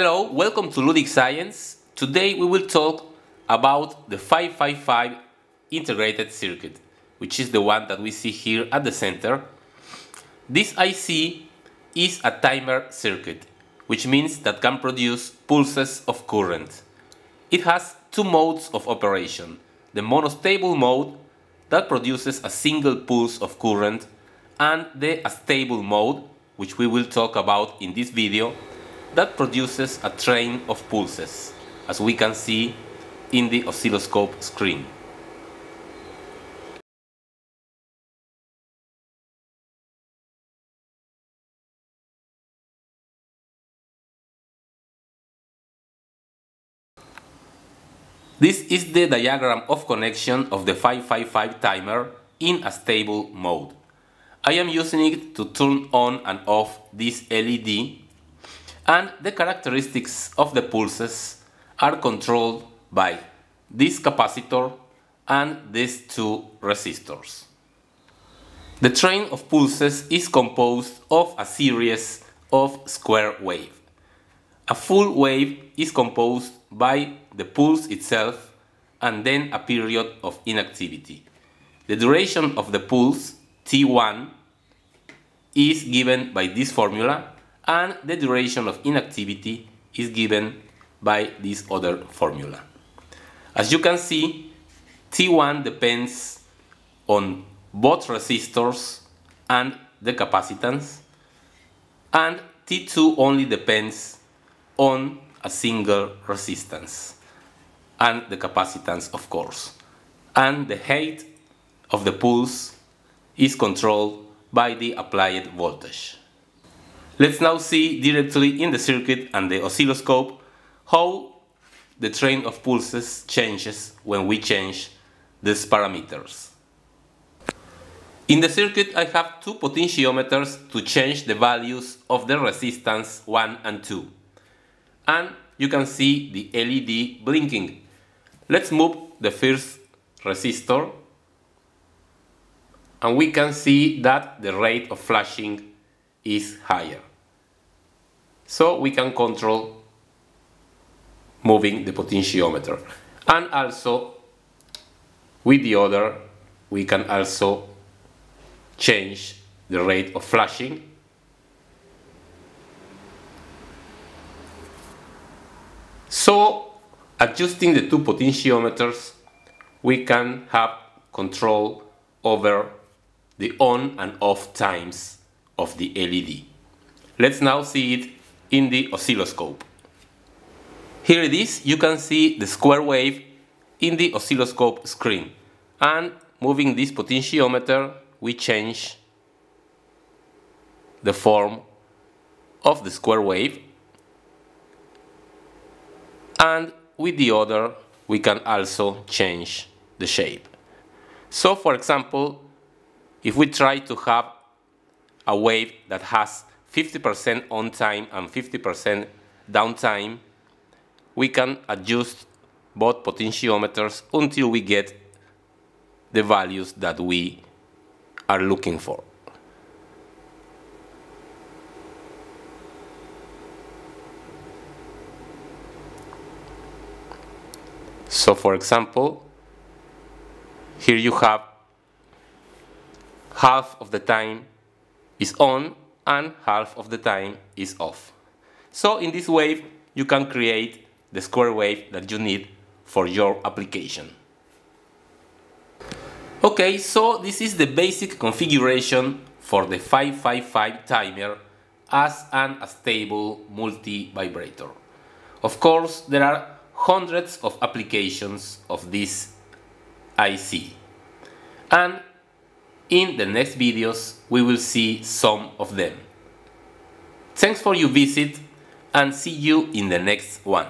Hello, welcome to Ludic Science. Today we will talk about the 555 integrated circuit, which is the one that we see here at the center. This IC is a timer circuit, which means that can produce pulses of current. It has two modes of operation. The monostable mode that produces a single pulse of current and the astable mode, which we will talk about in this video, that produces a train of pulses, as we can see in the oscilloscope screen. This is the diagram of connection of the 555 timer in astable mode. I am using it to turn on and off this LED and the characteristics of the pulses are controlled by this capacitor and these two resistors. The train of pulses is composed of a series of square waves. A full wave is composed by the pulse itself and then a period of inactivity. The duration of the pulse, T1, is given by this formula and the duration of inactivity is given by this other formula. As you can see, T1 depends on both resistors and the capacitance, and T2 only depends on a single resistance and the capacitance of course. And the height of the pulse is controlled by the applied voltage. Let's now see directly in the circuit and the oscilloscope how the train of pulses changes when we change these parameters. In the circuit I have two potentiometers to change the values of the resistance 1 and 2. And you can see the LED blinking. Let's move the first resistor and we can see that the rate of flashing is higher. So we can control moving the potentiometer. And also with the other we can also change the rate of flashing So adjusting the two potentiometers we can have control over the on and off times of the LED. Let's now see it in the oscilloscope. Here it is, you can see the square wave in the oscilloscope screen. And moving this potentiometer, we change the form of the square wave. And with the other, we can also change the shape. So for example, if we try to have a wave that has 50% on time and 50% downtime, we can adjust both potentiometers until we get the values that we are looking for. So for example, here you have half of the time is on and half of the time is off. So in this wave you can create the square wave that you need for your application. Okay, so this is the basic configuration for the 555 timer as an astable multi-vibrator. Of course, there are hundreds of applications of this IC. And in the next videos, we will see some of them. Thanks for your visit and see you in the next one.